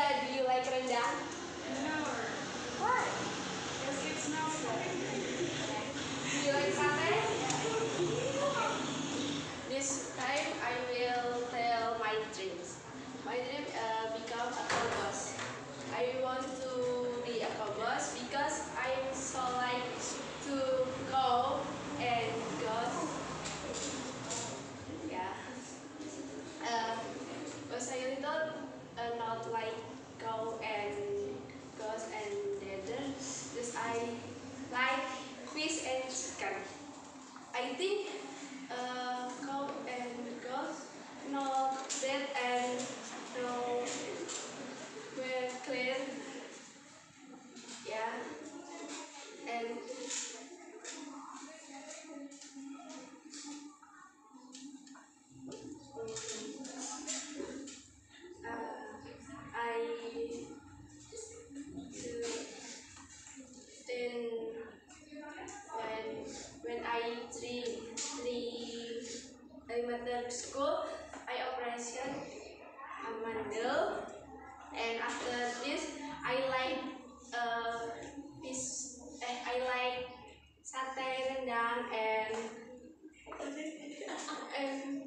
Ida, do you like rendang? No. Why? Because smells good. Do you like satay? should carry. I think elementary school, I operation a mandel, and after this, I like uh, this. Eh, I like sate rendang and and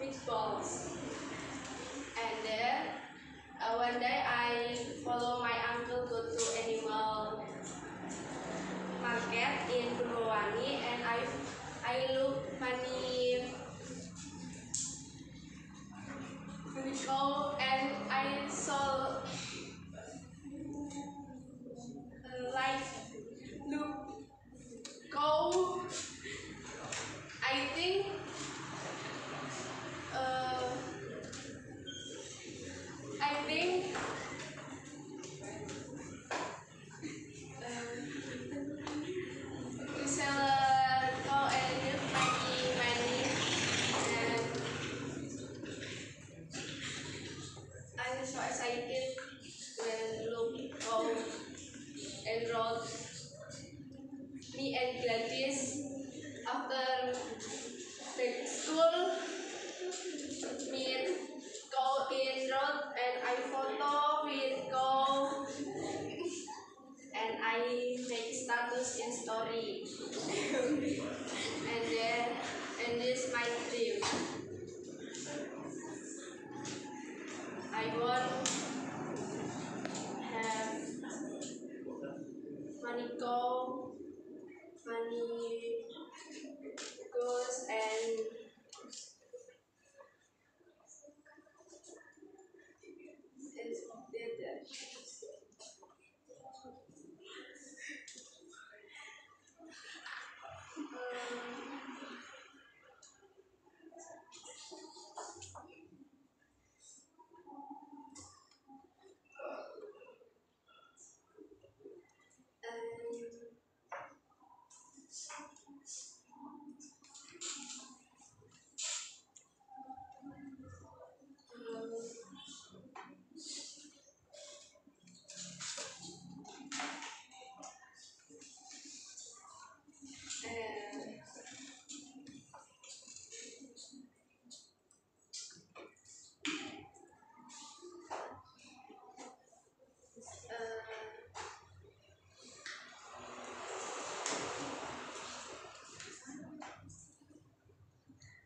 meatballs. And then uh, one day I follow my uncle go to animal market in Purwawangi and I I look money we go and I saw Enron, me and Gladys. After the school, me